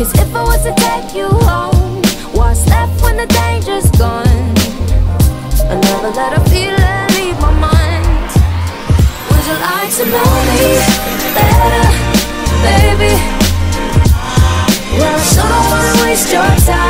Cause if I was to take you home, what's left when the danger's gone? I never let a feeling leave my mind. Would you like to know me better, baby? Well, I sure don't wanna waste your time,